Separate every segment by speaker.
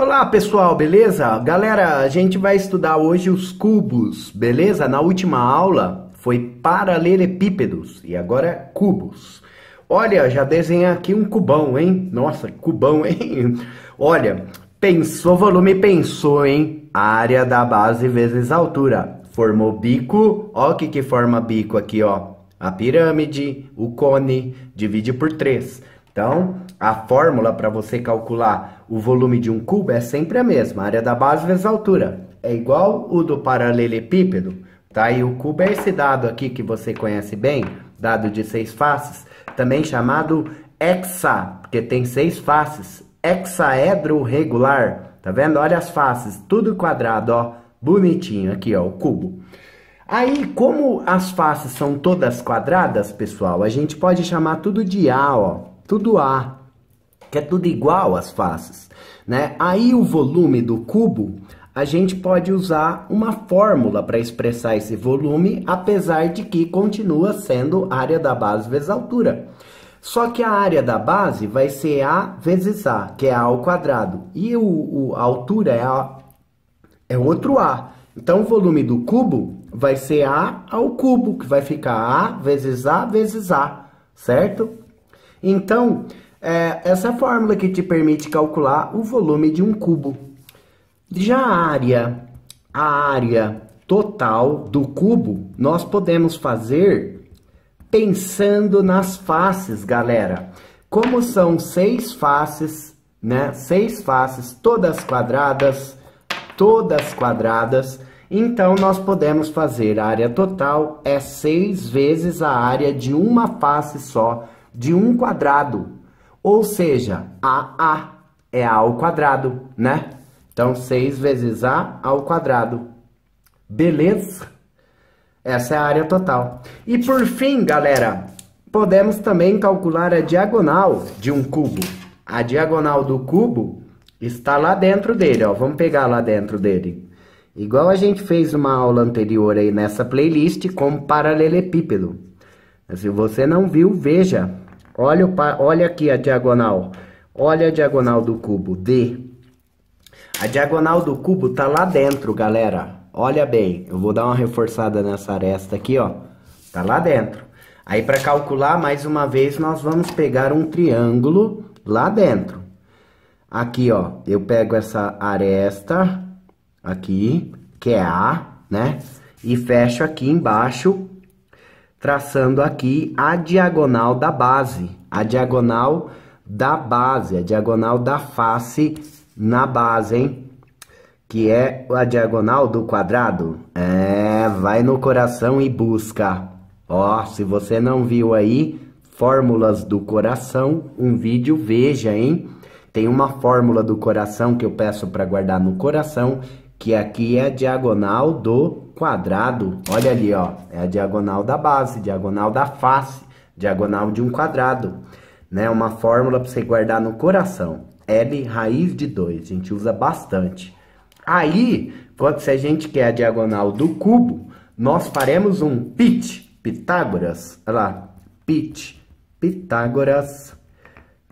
Speaker 1: Olá pessoal, beleza? Galera, a gente vai estudar hoje os cubos, beleza? Na última aula foi paralelepípedos e agora é cubos. Olha, já desenhei aqui um cubão, hein? Nossa, cubão, hein? Olha, pensou, volume pensou, hein? Área da base vezes altura. Formou bico, ó o que que forma bico aqui, ó. A pirâmide, o cone, divide por 3. Então, a fórmula para você calcular o volume de um cubo é sempre a mesma, área da base vezes a altura. É igual o do paralelepípedo, tá? E o cubo é esse dado aqui que você conhece bem, dado de seis faces, também chamado hexa, porque tem seis faces. Hexaedro regular, tá vendo? Olha as faces, tudo quadrado, ó, bonitinho aqui, ó, o cubo. Aí, como as faces são todas quadradas, pessoal, a gente pode chamar tudo de A, ó tudo A, que é tudo igual às faces, né? Aí o volume do cubo, a gente pode usar uma fórmula para expressar esse volume, apesar de que continua sendo área da base vezes altura. Só que a área da base vai ser A vezes A, que é A ao quadrado. E o, o a altura é, a, é outro A. Então, o volume do cubo vai ser A ao cubo, que vai ficar A vezes A vezes A, certo? Então, é essa fórmula que te permite calcular o volume de um cubo. Já a área, a área total do cubo, nós podemos fazer pensando nas faces, galera. Como são seis faces, né? Seis faces, todas quadradas, todas quadradas. Então, nós podemos fazer a área total é seis vezes a área de uma face só de um quadrado. Ou seja, AA é A ao quadrado, né? Então, 6 vezes A ao quadrado. Beleza? Essa é a área total. E por fim, galera, podemos também calcular a diagonal de um cubo. A diagonal do cubo está lá dentro dele, ó. Vamos pegar lá dentro dele. Igual a gente fez uma aula anterior aí nessa playlist com paralelepípedo. Se você não viu, veja. Olha, o, olha aqui a diagonal. Olha a diagonal do cubo, D. A diagonal do cubo tá lá dentro, galera. Olha bem, eu vou dar uma reforçada nessa aresta aqui, ó. Tá lá dentro. Aí, para calcular, mais uma vez, nós vamos pegar um triângulo lá dentro. Aqui, ó, eu pego essa aresta aqui, que é A, né? E fecho aqui embaixo traçando aqui a diagonal da base, a diagonal da base, a diagonal da face na base, hein? Que é a diagonal do quadrado. É, vai no coração e busca. Ó, se você não viu aí, fórmulas do coração, um vídeo, veja, hein? Tem uma fórmula do coração que eu peço para guardar no coração, que aqui é a diagonal do quadrado. Olha ali, ó, é a diagonal da base, diagonal da face, diagonal de um quadrado, né? Uma fórmula para você guardar no coração. L raiz de 2, a gente usa bastante. Aí, quando se a gente quer a diagonal do cubo, nós faremos um pit, Pitágoras, olha lá, pit, Pitágoras,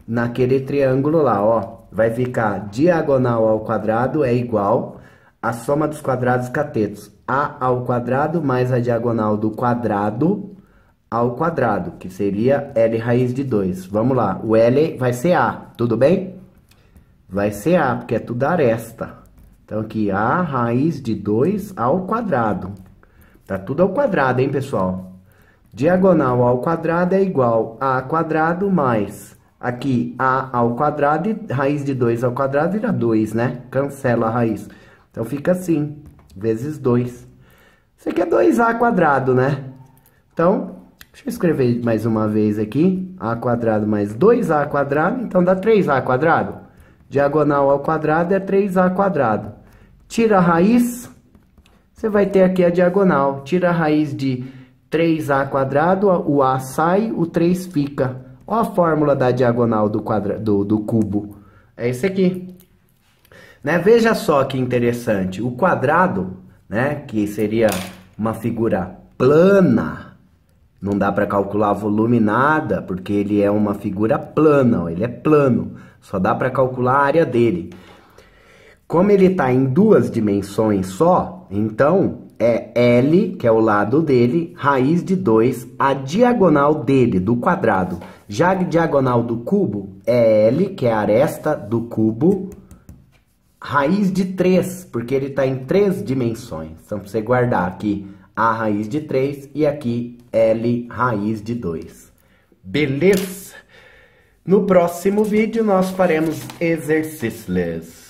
Speaker 1: naquele triângulo lá, ó. Vai ficar diagonal ao quadrado é igual a soma dos quadrados catetos. A ao quadrado mais a diagonal do quadrado ao quadrado, que seria L raiz de 2. Vamos lá, o L vai ser A, tudo bem? Vai ser A, porque é tudo aresta. Então, aqui, A raiz de 2 ao quadrado. Tá tudo ao quadrado, hein, pessoal? Diagonal ao quadrado é igual a quadrado mais... Aqui, A ao quadrado e raiz de 2 ao quadrado vira 2, né? Cancela a raiz. Então fica assim, vezes 2. Isso aqui é 2a quadrado, né? Então, deixa eu escrever mais uma vez aqui. a quadrado mais 2a quadrado, então dá 3a quadrado. Diagonal ao quadrado é 3a quadrado. Tira a raiz, você vai ter aqui a diagonal. Tira a raiz de 3a quadrado, o a sai, o 3 fica. Olha a fórmula da diagonal do, quadra, do, do cubo. É esse aqui. Né? Veja só que interessante, o quadrado, né, que seria uma figura plana, não dá para calcular volume nada, porque ele é uma figura plana, ó, ele é plano, só dá para calcular a área dele. Como ele está em duas dimensões só, então é L, que é o lado dele, raiz de 2, a diagonal dele, do quadrado. Já a diagonal do cubo é L, que é a aresta do cubo, raiz de 3, porque ele está em três dimensões. Então, você guardar aqui a raiz de 3 e aqui L raiz de 2. Beleza? No próximo vídeo nós faremos exercícios.